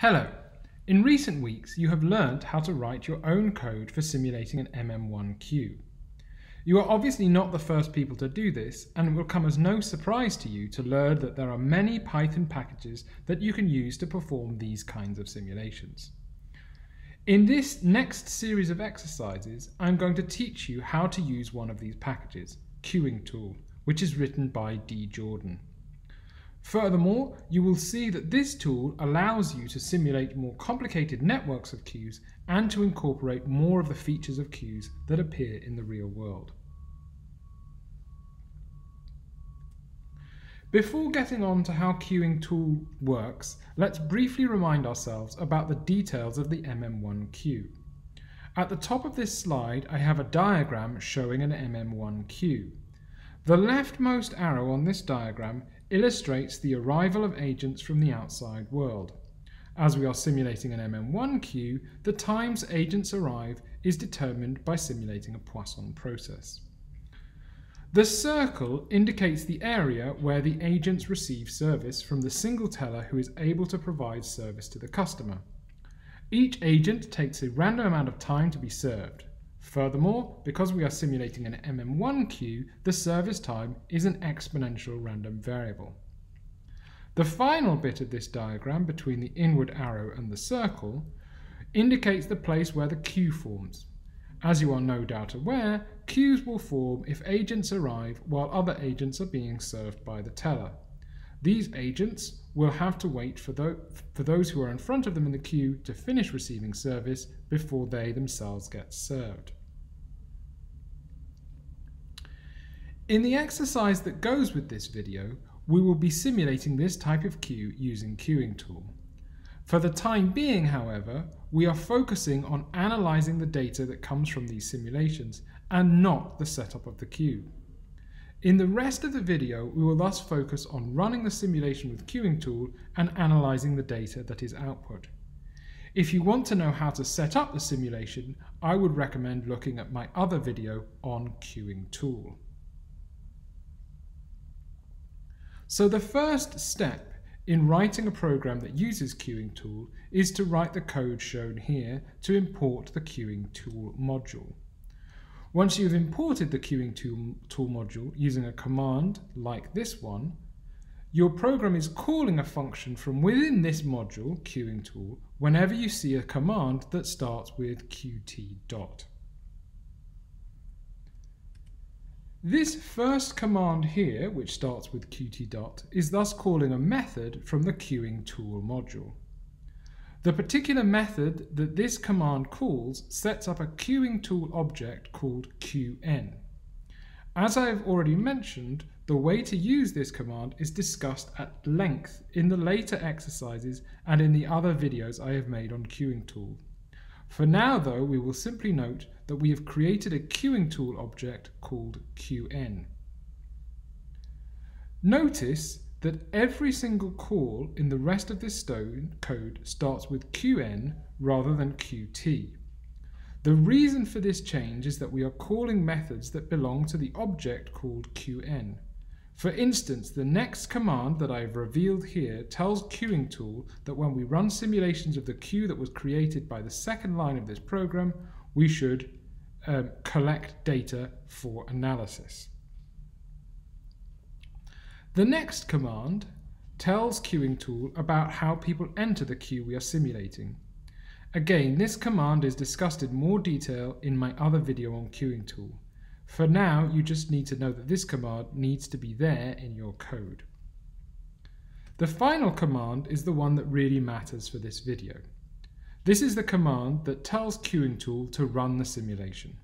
Hello. In recent weeks, you have learnt how to write your own code for simulating an MM1 queue. You are obviously not the first people to do this, and it will come as no surprise to you to learn that there are many Python packages that you can use to perform these kinds of simulations. In this next series of exercises, I'm going to teach you how to use one of these packages, Queuing Tool, which is written by D. Jordan. Furthermore, you will see that this tool allows you to simulate more complicated networks of queues and to incorporate more of the features of queues that appear in the real world. Before getting on to how Queuing Tool works, let's briefly remind ourselves about the details of the MM1 queue. At the top of this slide, I have a diagram showing an MM1 queue. The leftmost arrow on this diagram illustrates the arrival of agents from the outside world. As we are simulating an MM1 queue, the times agents arrive is determined by simulating a Poisson process. The circle indicates the area where the agents receive service from the single teller who is able to provide service to the customer. Each agent takes a random amount of time to be served. Furthermore, because we are simulating an MM1 queue, the service time is an exponential random variable. The final bit of this diagram between the inward arrow and the circle indicates the place where the queue forms. As you are no doubt aware, queues will form if agents arrive while other agents are being served by the teller. These agents will have to wait for, th for those who are in front of them in the queue to finish receiving service before they themselves get served. In the exercise that goes with this video, we will be simulating this type of queue using Queuing Tool. For the time being, however, we are focusing on analyzing the data that comes from these simulations and not the setup of the queue. In the rest of the video, we will thus focus on running the simulation with Queuing Tool and analyzing the data that is output. If you want to know how to set up the simulation, I would recommend looking at my other video on Queuing Tool. So the first step in writing a program that uses Queuing Tool is to write the code shown here to import the Queuing Tool module. Once you've imported the Queuing tool, module using a command like this one, your program is calling a function from within this module, Queuing Tool, whenever you see a command that starts with qt dot. This first command here, which starts with qt dot, is thus calling a method from the queuing tool module. The particular method that this command calls sets up a queuing tool object called qn. As I have already mentioned, the way to use this command is discussed at length in the later exercises and in the other videos I have made on queuing tool. For now though, we will simply note that we have created a queuing tool object called qn. Notice that every single call in the rest of this stone code starts with qn rather than qt. The reason for this change is that we are calling methods that belong to the object called qn. For instance, the next command that I've revealed here tells Queuing Tool that when we run simulations of the queue that was created by the second line of this program, we should um, collect data for analysis. The next command tells Queuing Tool about how people enter the queue we are simulating. Again, this command is discussed in more detail in my other video on Queuing Tool. For now, you just need to know that this command needs to be there in your code. The final command is the one that really matters for this video. This is the command that tells Queuing Tool to run the simulation.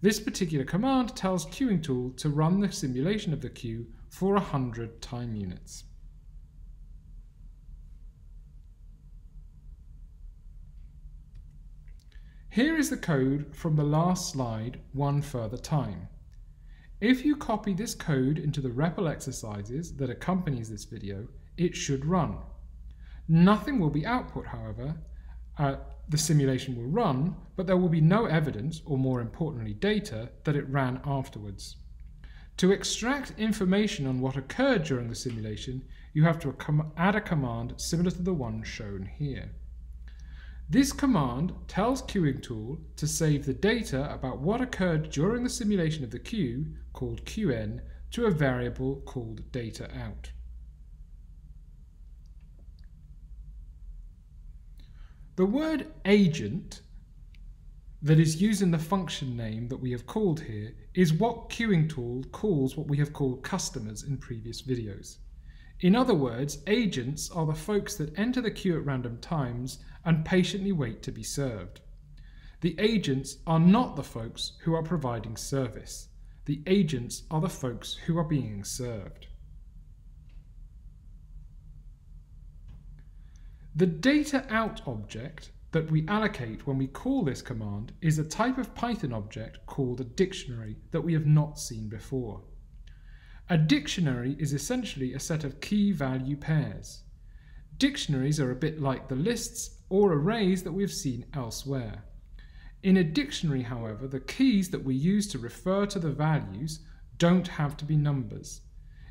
This particular command tells Queuing Tool to run the simulation of the queue for 100 time units. Here is the code from the last slide one further time. If you copy this code into the REPL exercises that accompanies this video, it should run. Nothing will be output, however. Uh, the simulation will run, but there will be no evidence, or more importantly data, that it ran afterwards. To extract information on what occurred during the simulation, you have to add a command similar to the one shown here. This command tells Queuing Tool to save the data about what occurred during the simulation of the queue, called qn, to a variable called dataOut. The word agent that is used in the function name that we have called here is what Queuing Tool calls what we have called customers in previous videos. In other words, agents are the folks that enter the queue at random times and patiently wait to be served. The agents are not the folks who are providing service. The agents are the folks who are being served. The data out object that we allocate when we call this command is a type of Python object called a dictionary that we have not seen before. A dictionary is essentially a set of key value pairs. Dictionaries are a bit like the lists or arrays that we've seen elsewhere. In a dictionary, however, the keys that we use to refer to the values don't have to be numbers.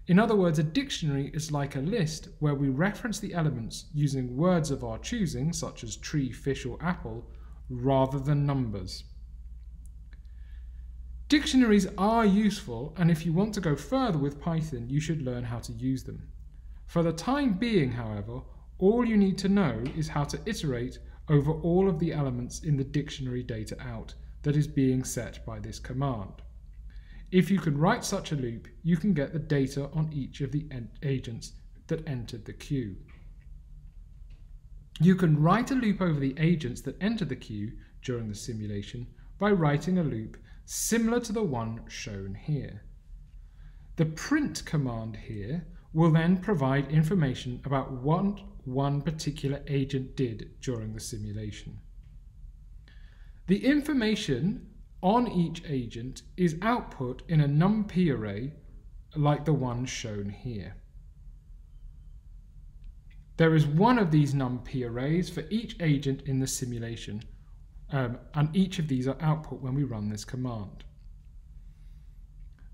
In other words, a dictionary is like a list where we reference the elements using words of our choosing, such as tree, fish, or apple, rather than numbers. Dictionaries are useful, and if you want to go further with Python, you should learn how to use them. For the time being, however, all you need to know is how to iterate over all of the elements in the dictionary data out that is being set by this command. If you can write such a loop, you can get the data on each of the agents that entered the queue. You can write a loop over the agents that entered the queue during the simulation by writing a loop similar to the one shown here. The print command here will then provide information about what one particular agent did during the simulation. The information on each agent is output in a numpy array like the one shown here. There is one of these numpy arrays for each agent in the simulation, um, and each of these are output when we run this command.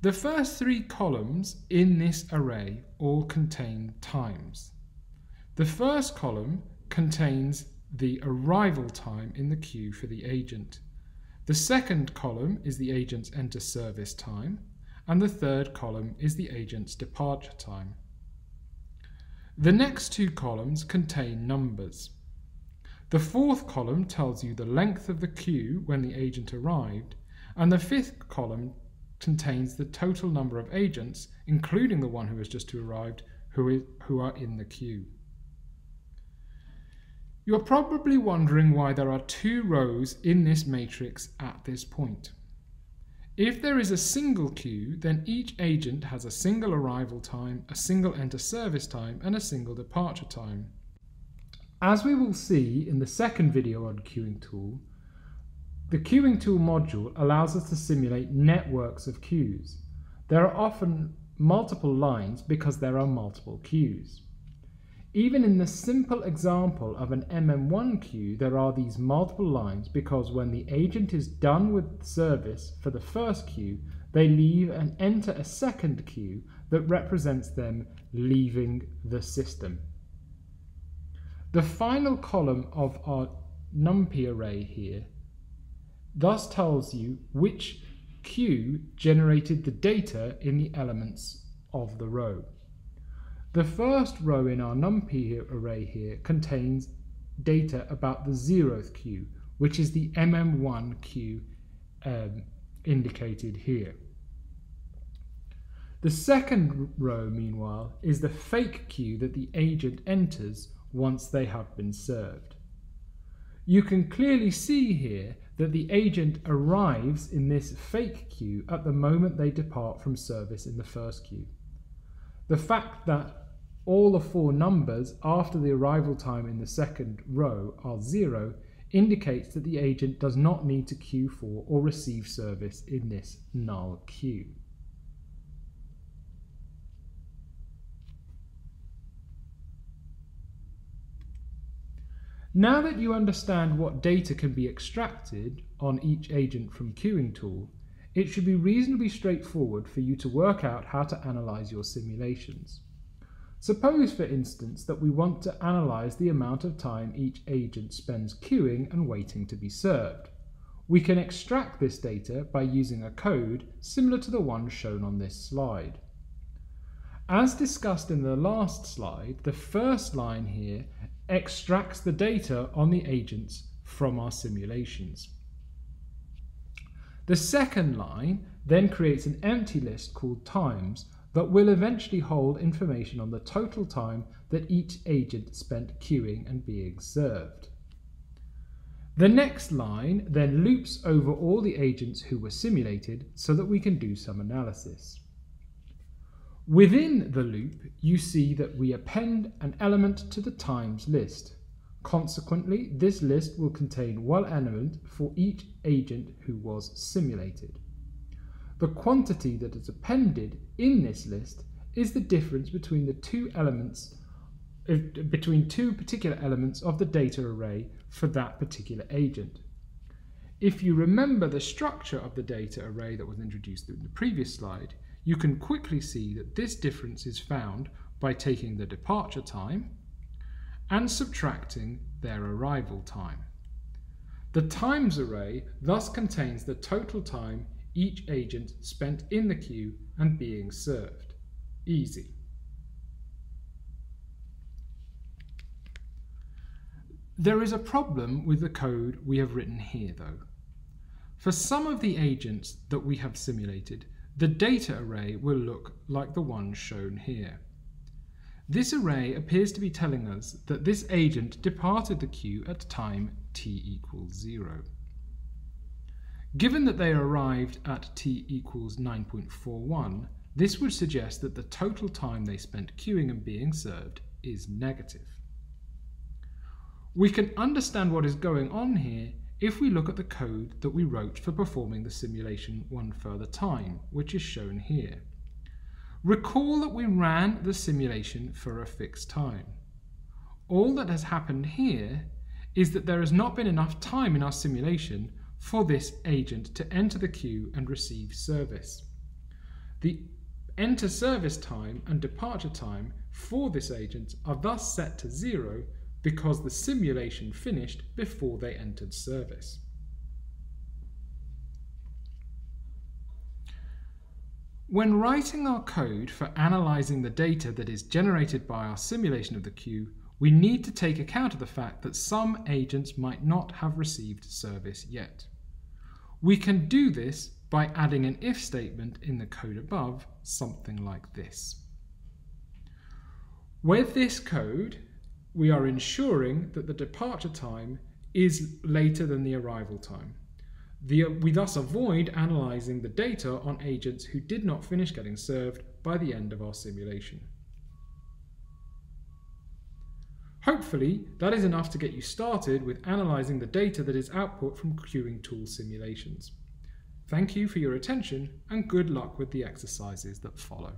The first three columns in this array all contain times. The first column contains the arrival time in the queue for the agent. The second column is the agent's enter service time, and the third column is the agent's departure time. The next two columns contain numbers. The fourth column tells you the length of the queue when the agent arrived, and the fifth column contains the total number of agents, including the one who has just arrived, who, is, who are in the queue. You're probably wondering why there are two rows in this matrix at this point. If there is a single queue, then each agent has a single arrival time, a single enter service time, and a single departure time. As we will see in the second video on Queuing Tool, the Queuing Tool module allows us to simulate networks of queues. There are often multiple lines because there are multiple queues. Even in the simple example of an MM1 queue, there are these multiple lines because when the agent is done with service for the first queue, they leave and enter a second queue that represents them leaving the system. The final column of our numpy array here thus tells you which queue generated the data in the elements of the row. The first row in our numpy array here contains data about the zeroth queue, which is the MM1 queue um, indicated here. The second row, meanwhile, is the fake queue that the agent enters once they have been served. You can clearly see here that the agent arrives in this fake queue at the moment they depart from service in the first queue. The fact that all the four numbers after the arrival time in the second row are zero indicates that the agent does not need to queue for or receive service in this null queue. Now that you understand what data can be extracted on each agent from Queuing Tool, it should be reasonably straightforward for you to work out how to analyze your simulations. Suppose, for instance, that we want to analyse the amount of time each agent spends queuing and waiting to be served. We can extract this data by using a code similar to the one shown on this slide. As discussed in the last slide, the first line here extracts the data on the agents from our simulations. The second line then creates an empty list called times that will eventually hold information on the total time that each agent spent queuing and being served. The next line then loops over all the agents who were simulated so that we can do some analysis. Within the loop, you see that we append an element to the times list. Consequently, this list will contain one element for each agent who was simulated. The quantity that is appended in this list is the difference between the two elements between two particular elements of the data array for that particular agent. If you remember the structure of the data array that was introduced in the previous slide, you can quickly see that this difference is found by taking the departure time and subtracting their arrival time. The times array thus contains the total time each agent spent in the queue and being served. Easy. There is a problem with the code we have written here though. For some of the agents that we have simulated, the data array will look like the one shown here. This array appears to be telling us that this agent departed the queue at time t equals 0. Given that they arrived at t equals 9.41, this would suggest that the total time they spent queuing and being served is negative. We can understand what is going on here if we look at the code that we wrote for performing the simulation one further time, which is shown here. Recall that we ran the simulation for a fixed time. All that has happened here is that there has not been enough time in our simulation for this agent to enter the queue and receive service. The enter service time and departure time for this agent are thus set to zero because the simulation finished before they entered service. When writing our code for analysing the data that is generated by our simulation of the queue, we need to take account of the fact that some agents might not have received service yet. We can do this by adding an if statement in the code above, something like this. With this code, we are ensuring that the departure time is later than the arrival time. The, we thus avoid analysing the data on agents who did not finish getting served by the end of our simulation. Hopefully, that is enough to get you started with analysing the data that is output from queuing tool simulations. Thank you for your attention and good luck with the exercises that follow.